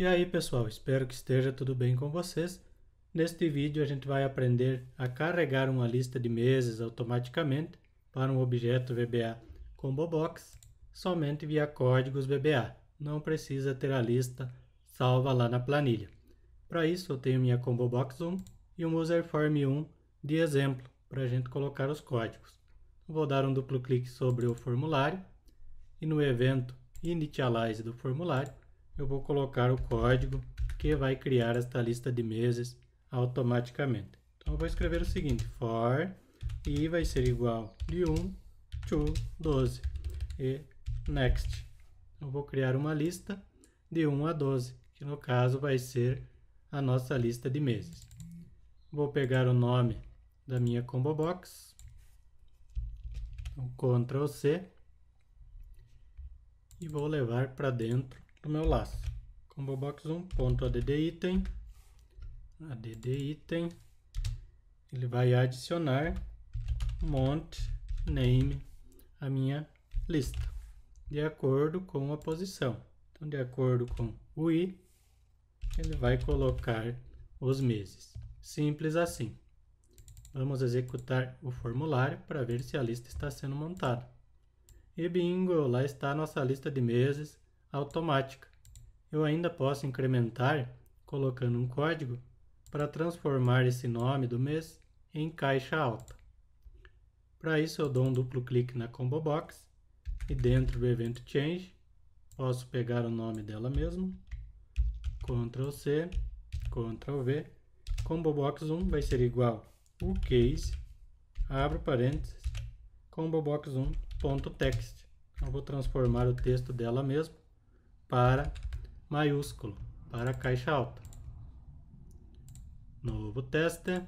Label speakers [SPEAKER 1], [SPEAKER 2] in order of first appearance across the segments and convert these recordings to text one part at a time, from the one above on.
[SPEAKER 1] E aí pessoal, espero que esteja tudo bem com vocês. Neste vídeo a gente vai aprender a carregar uma lista de meses automaticamente para um objeto VBA Combo Box somente via códigos VBA. Não precisa ter a lista salva lá na planilha. Para isso eu tenho minha Combo Box 1 e um Userform 1 de exemplo para a gente colocar os códigos. Vou dar um duplo clique sobre o formulário e no evento Initialize do formulário eu vou colocar o código que vai criar esta lista de meses automaticamente. Então eu vou escrever o seguinte, for i vai ser igual de 1 to 12 e next. Eu vou criar uma lista de 1 a 12, que no caso vai ser a nossa lista de meses. Vou pegar o nome da minha combo box, então, Ctrl C, e vou levar para dentro do meu laço. Combo box 1 ponto add item, add item, ele vai adicionar mont name a minha lista de acordo com a posição. Então, de acordo com o i, ele vai colocar os meses. Simples assim. Vamos executar o formulário para ver se a lista está sendo montada. E bingo, lá está a nossa lista de meses automática. Eu ainda posso incrementar colocando um código para transformar esse nome do mês em caixa alta. Para isso eu dou um duplo clique na Combo Box e dentro do Event Change posso pegar o nome dela mesmo, Ctrl C, Ctrl V, Combo Box 1 vai ser igual o case, abro parênteses, Combo Box 1 ponto text. Eu vou transformar o texto dela mesmo para maiúsculo, para caixa alta. Novo teste.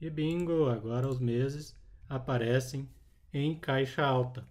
[SPEAKER 1] E bingo, agora os meses aparecem em caixa alta.